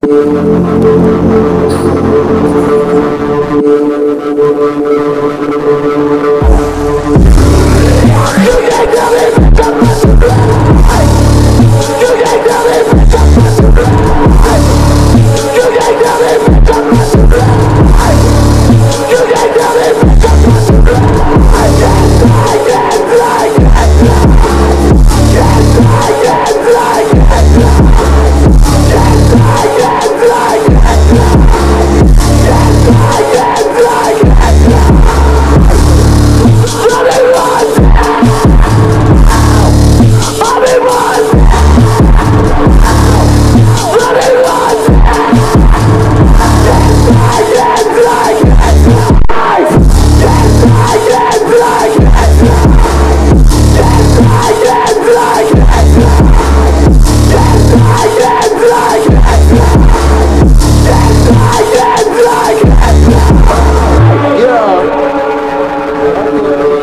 You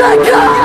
my God!